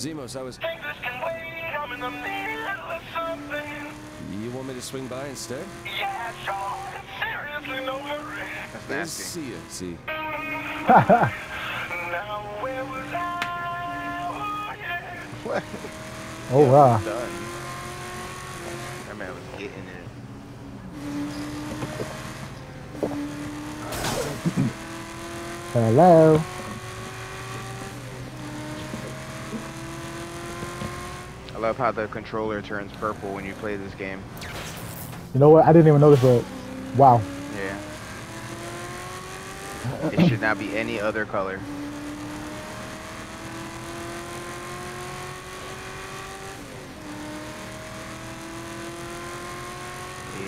Zimos, I was. Think this can wait? I'm in the middle of something. You want me to swing by instead? Yeah, sure. Seriously, no hurry. That's Nice nasty. see you. See. Now, where was I? Oh, yeah. What? Oh wow. Done. That man was getting it. Hello. Love how the controller turns purple when you play this game. You know what? I didn't even notice, but wow. Yeah. It should not be any other color.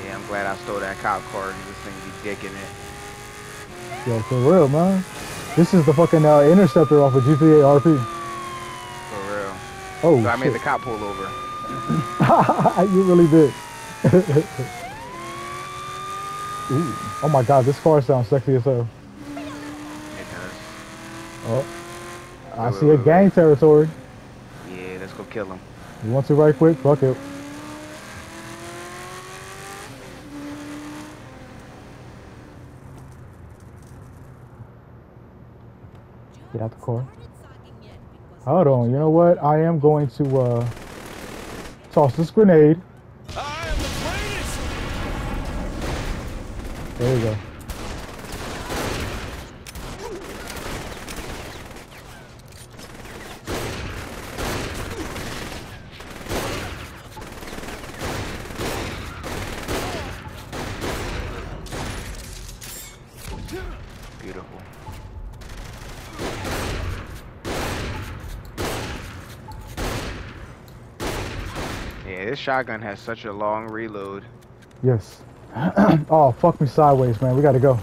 Yeah, I'm glad I stole that cop car this thing be dicking it. Yo, for real, man. This is the fucking uh, interceptor off of GTA RP. Oh So I made shit. the cop pull over. you really did. Ooh. Oh my god, this car sounds sexy as hell. It does. Oh. I Wait, see wait, a gang wait. territory. Yeah, let's go kill him. You want to right quick? Fuck it. Get out the car. Hold on. You know what? I am going to uh, toss this grenade. I am the greatest. There you go. Yeah, this shotgun has such a long reload. Yes. oh, fuck me sideways, man. We gotta go.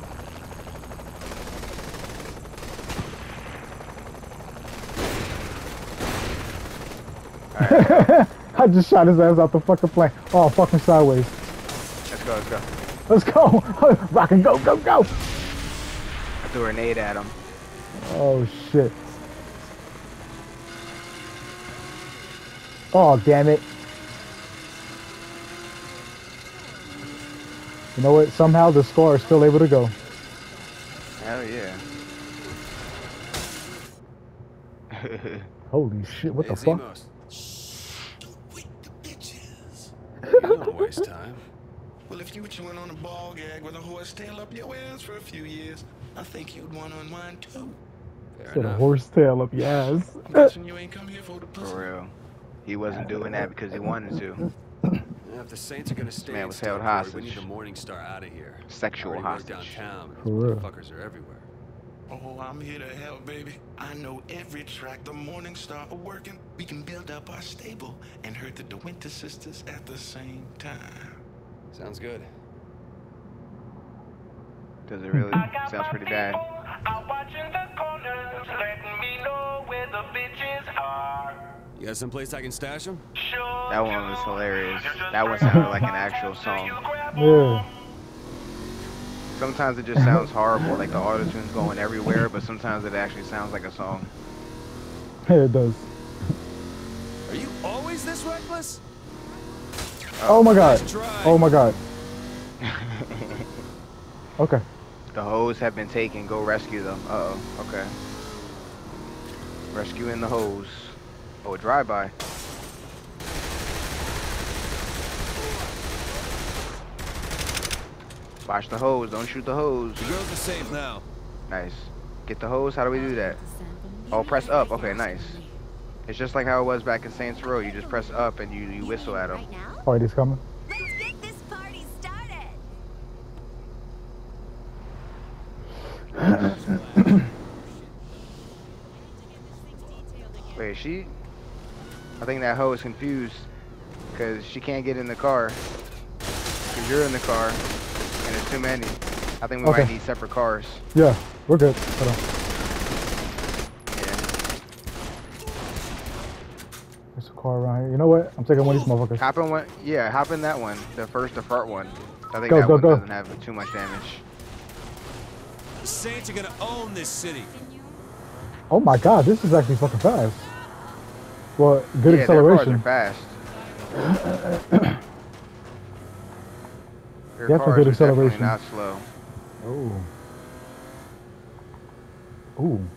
I just shot his ass out the fucking plane. Oh, fuck me sideways. Let's go, let's go. Let's go. Rock and go, go, go. I threw a grenade at him. Oh, shit. Oh, damn it. You know what? Somehow the score is still able to go. Hell yeah. Holy shit, what hey, the fuck? Zimos. With the bitches. You don't waste time. Well, if you chewing on a ball gag with a horse tail up your ass for a few years, I think you'd want to unwind too. Fair Get a horse tail up your ass. You ain't come here for the pussy. For real. He wasn't doing that because he wanted to. Yeah, if the Saints are gonna stay man in was held Steelport, we need hostage. the Morning Star out of here. Sexual I hostage. downtown. but For those real. motherfuckers are everywhere. Oh, I'm here to help, baby. I know every track the Morning Star are working. We can build up our stable and hurt the DeWinter sisters at the same time. Sounds good. Does it really? Sounds pretty bad. Out watching the corners, letting me know where the bitches are. You got someplace I can stash them? Sure That one was hilarious. That one sounded like an actual song. Yeah. Sometimes it just sounds horrible, like the auto-tune's going everywhere, but sometimes it actually sounds like a song. Yeah, it does. Are you always this reckless? Oh my god. Oh my god. Okay. The hose have been taken. Go rescue them. Uh oh. Okay. Rescuing the hose. Oh, a drive-by. Watch the hose. Don't shoot the hose. The girls are safe now. Nice. Get the hose. How do we do that? Oh, press up. Okay, nice. It's just like how it was back in Saints Row. You just press up and you, you whistle at them. Right oh, now? Alright, he's coming. Let's get this party started. Wait, is she? I think that hoe is confused because she can't get in the car. Because you're in the car and there's too many. I think we Okay. might need separate cars. Yeah, we're good. Hold on. Yeah. There's a car around here. You know what? I'm taking one of these motherfuckers. Hop in one. Yeah, hop in that one. The first, the front one. I think Go, that go, one go. doesn't have too much damage. The Saints are gonna own this city. Oh my god, this is actually fucking fast. Well, good yeah, their cars acceleration. are fast. Their They have some cars good are definitely acceleration. not slow. Oh. Ooh.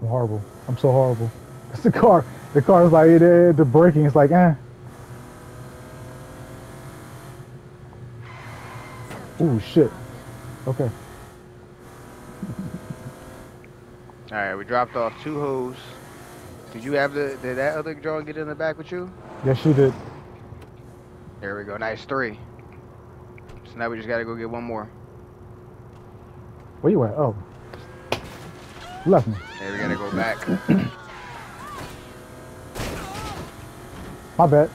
I'm horrible. I'm so horrible. It's the car. The car is like the, the braking is like eh. Ooh shit. Okay. All right, we dropped off two hoes. Did you have the? Did that other drone get in the back with you? Yes, she did. There we go. Nice three. So now we just gotta go get one more. Where you at? Oh. You left me. There we gotta go back. My bad.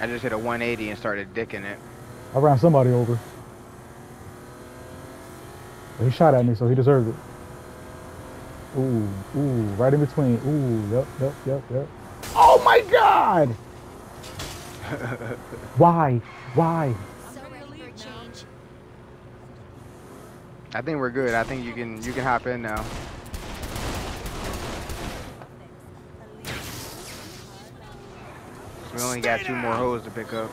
I just hit a 180 and started dicking it. I ran somebody over. But he shot at me, so he deserved it. Ooh, ooh, right in between. Ooh, yep, yep, yep, yep. Oh my god! Why? Why? So ready for change. I think we're good. I think you can you can hop in now. We only got two more hoes to pick up.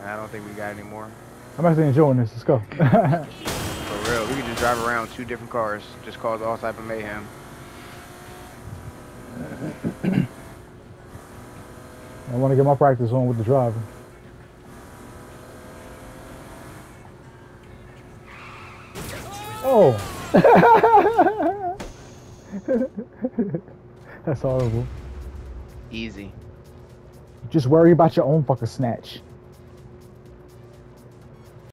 And I don't think we got any more. I'm actually enjoying this. Let's go. For we can just drive around two different cars, just cause all type of mayhem. I want to get my practice on with the driving. Oh! That's horrible. Easy. Just worry about your own fucking snatch.